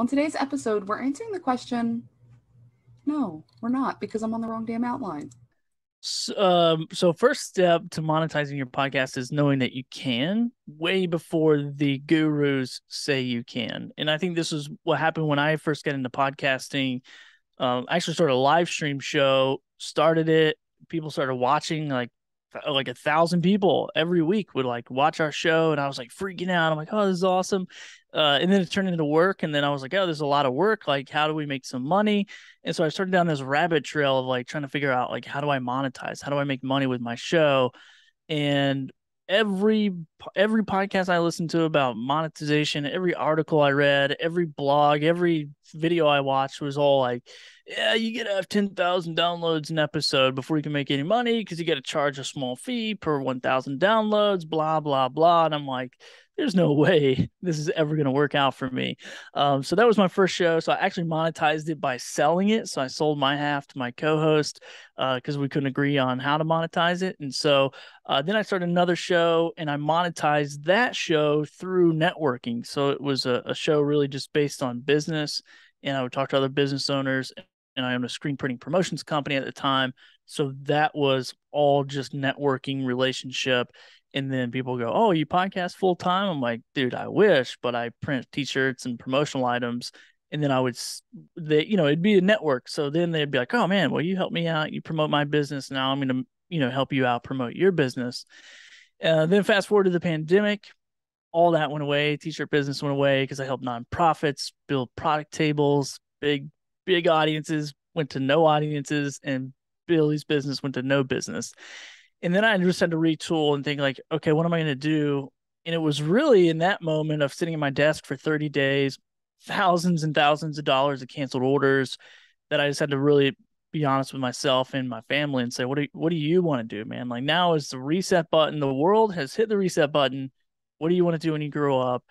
On today's episode, we're answering the question no, we're not because I'm on the wrong damn outline. So, um, so first step to monetizing your podcast is knowing that you can way before the gurus say you can. And I think this is what happened when I first got into podcasting. Um, I actually started a live stream show, started it. People started watching like like a thousand people every week would like watch our show and I was like freaking out. I'm like, oh, this is awesome. Uh, and then it turned into work. And then I was like, oh, there's a lot of work. Like, how do we make some money? And so I started down this rabbit trail of like trying to figure out like how do I monetize? How do I make money with my show? And every every podcast I listened to about monetization, every article I read, every blog, every video I watched was all like, yeah, you get to have 10,000 downloads an episode before you can make any money because you got to charge a small fee per 1,000 downloads, blah, blah, blah. And I'm like, there's no way this is ever going to work out for me. Um, so that was my first show. So I actually monetized it by selling it. So I sold my half to my co-host because uh, we couldn't agree on how to monetize it. And so uh, then I started another show and I monetized that show through networking. So it was a, a show really just based on business. And I would talk to other business owners and I owned a screen printing promotions company at the time. So that was all just networking relationship and then people go, "Oh, you podcast full time?" I'm like, "Dude, I wish, but I print T-shirts and promotional items." And then I would, they, you know, it'd be a network. So then they'd be like, "Oh man, well, you help me out. You promote my business. Now I'm going to, you know, help you out promote your business." Uh, then fast forward to the pandemic, all that went away. T-shirt business went away because I helped nonprofits build product tables. Big, big audiences went to no audiences, and Billy's business went to no business and then I just had to retool and think like, okay, what am I going to do? And it was really in that moment of sitting at my desk for 30 days, thousands and thousands of dollars of canceled orders that I just had to really be honest with myself and my family and say, what do, what do you want to do, man? Like now is the reset button. The world has hit the reset button. What do you want to do when you grow up?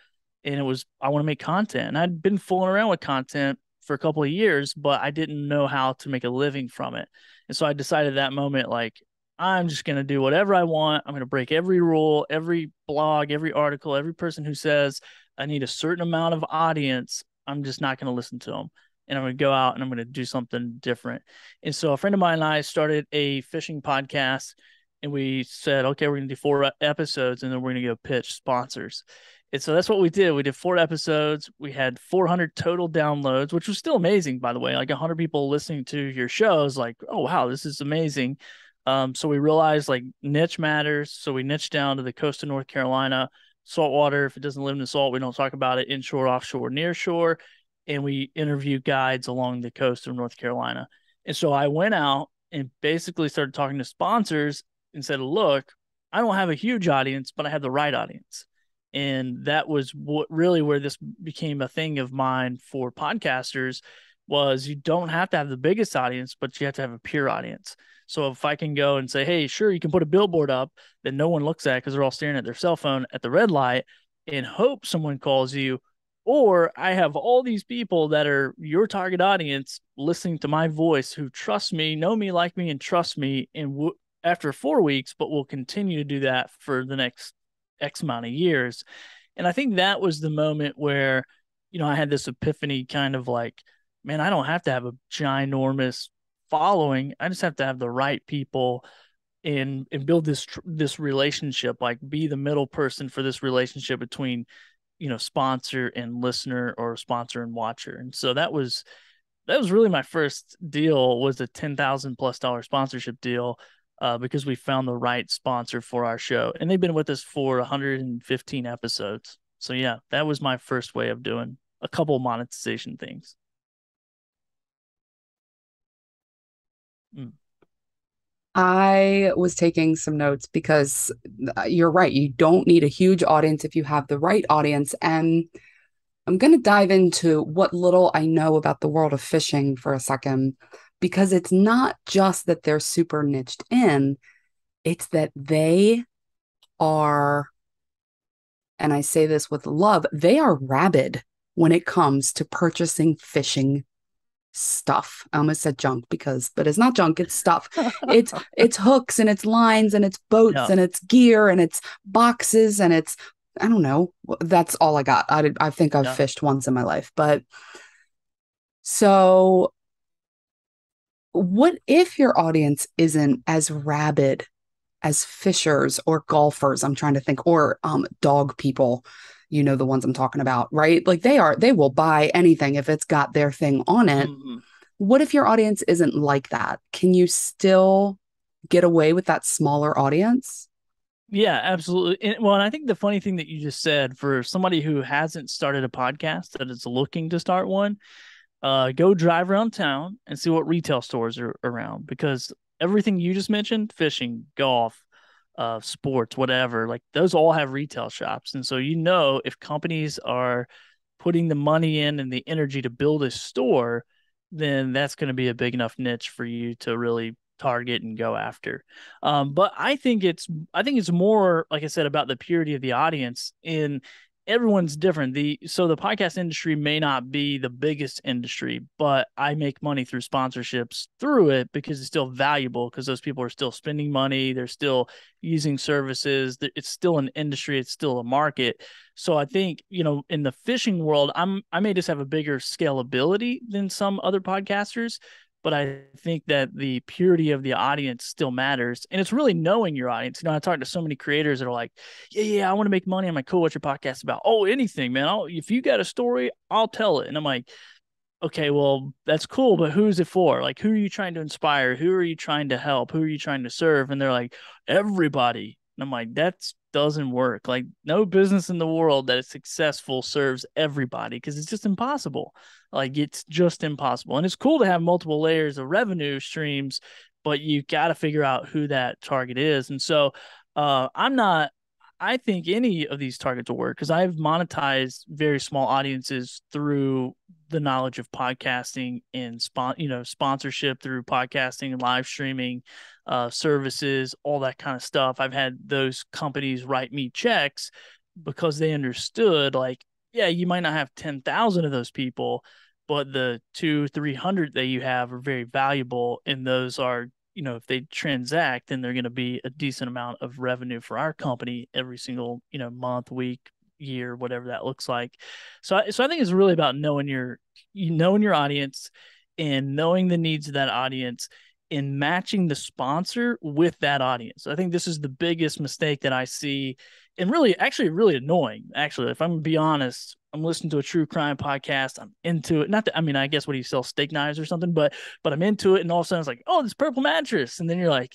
And it was, I want to make content. And I'd been fooling around with content for a couple of years, but I didn't know how to make a living from it. And so I decided that moment, like, I'm just going to do whatever I want. I'm going to break every rule, every blog, every article, every person who says I need a certain amount of audience. I'm just not going to listen to them. And I'm going to go out and I'm going to do something different. And so a friend of mine and I started a fishing podcast and we said, okay, we're going to do four episodes and then we're going to go pitch sponsors. And so that's what we did. We did four episodes. We had 400 total downloads, which was still amazing, by the way. Like 100 people listening to your shows, like, oh, wow, this is amazing. Um, so we realized like niche matters. So we niched down to the coast of North Carolina, saltwater. If it doesn't live in the salt, we don't talk about it inshore, offshore, near shore. And we interview guides along the coast of North Carolina. And so I went out and basically started talking to sponsors and said, look, I don't have a huge audience, but I have the right audience. And that was what really where this became a thing of mine for podcasters was you don't have to have the biggest audience, but you have to have a pure audience. So if I can go and say, hey, sure, you can put a billboard up that no one looks at because they're all staring at their cell phone at the red light and hope someone calls you. Or I have all these people that are your target audience listening to my voice who trust me, know me, like me, and trust me. And w- after four weeks, but will continue to do that for the next X amount of years. And I think that was the moment where, you know, I had this epiphany kind of like, man, I don't have to have a ginormous following. I just have to have the right people and and build this this relationship like be the middle person for this relationship between you know sponsor and listener or sponsor and watcher. And so that was that was really my first deal was a 10,000 plus dollar sponsorship deal uh, because we found the right sponsor for our show. And they've been with us for 115 episodes. So yeah that was my first way of doing a couple monetization things Mm. I was taking some notes because uh, you're right. You don't need a huge audience if you have the right audience. And I'm going to dive into what little I know about the world of fishing for a second, because it's not just that they're super niched in, it's that they are, and I say this with love, they are rabid when it comes to purchasing fishing stuff. I almost said junk because, but it's not junk, it's stuff. it's it's hooks and it's lines and it's boats and it's gear and it's boxes and it's I don't know. That's all I got. I did, I think I've fished once in my life, but so what if your audience isn't as rabid as fishers or golfers? I'm trying to think, or um, dog people. You know the ones I'm talking about, right? Like they are, they will buy anything if it's got their thing on it. Mm-hmm. What if your audience isn't like that? Can you still get away with that smaller audience? Yeah, absolutely. And, well, and I think the funny thing that you just said for somebody who hasn't started a podcast that is looking to start one, uh, go drive around town and see what retail stores are around because everything you just mentioned, fishing, golf, uh, sports, whatever, like those all have retail shops. And so you know if companies are putting the money in and the energy to build a store, then that's going to be a big enough niche for you to really target and go after. Um, but I think it's I think it's more like I said about the purity of the audience in everyone's different. The so the podcast industry may not be the biggest industry, but I make money through sponsorships through it because it's still valuable because those people are still spending money, they're still using services. It's still an industry, it's still a market. So I think, you know, in the fishing world, I'm I may just have a bigger scalability than some other podcasters but I think that the purity of the audience still matters. And it's really knowing your audience. You know, I talk to so many creators that are like, yeah, yeah, I want to make money. I'm like, cool, what's your podcast about? Oh, anything, man. I'll, if you got a story, I'll tell it. And I'm like, okay, well, that's cool, but who's it for? Like, who are you trying to inspire? Who are you trying to help? Who are you trying to serve? And they're like, everybody. And I'm like, that's doesn't work. Like, no business in the world that is successful serves everybody because it's just impossible. Like it's just impossible. And it's cool to have multiple layers of revenue streams, but you got to figure out who that target is. And so uh, I'm not I think any of these targets will work because I've monetized very small audiences through the knowledge of podcasting and spon- you know sponsorship through podcasting and live streaming uh, services, all that kind of stuff. I've had those companies write me checks because they understood like yeah, you might not have 10,000 of those people, but the two, 300 that you have are very valuable. And those are, you know, if they transact, then they're going to be a decent amount of revenue for our company every single, you know, month, week, year, whatever that looks like. So, I, so I think it's really about knowing your, you knowing your audience and knowing the needs of that audience and matching the sponsor with that audience. I think this is the biggest mistake that I see and really actually really annoying actually. If i'm gonna be honest i'm listening to a true crime podcast. I'm into it. Not that i mean i guess what do you sell steak knives or something? But but i'm into it and all of a sudden it's like oh this purple mattress. And then you're like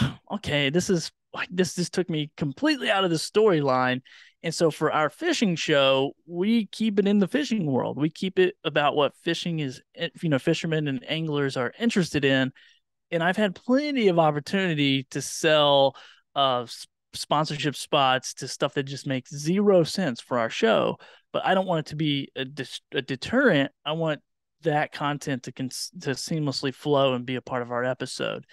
oh, okay this is like this this took me completely out of the storyline and so for our fishing show we keep it in the fishing world we keep it about what fishing is eh, you know fishermen and anglers are interested in and i've had plenty of opportunity to sell uh sponsorship spots to stuff that just makes zero sense for our show. But I don't want it to be a, a deterrent. I want that content to to seamlessly flow and be a part of our episode.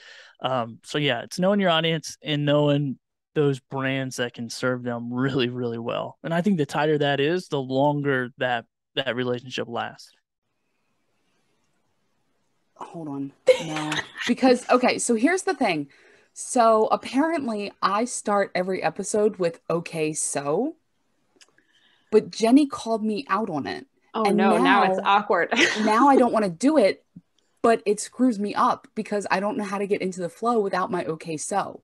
Um, so yeah, it's knowing your audience and knowing those brands that can serve them really, really well. And I think the tighter that is, the longer that that relationship lasts. Hold on. No. because okay, so here's the thing. So apparently, I start every episode with okay, so. But Jennie called me out on it. Oh and no, now, now it's awkward. now I don't want to do it, but it screws me up because I don't know how to get into the flow without my okay, so.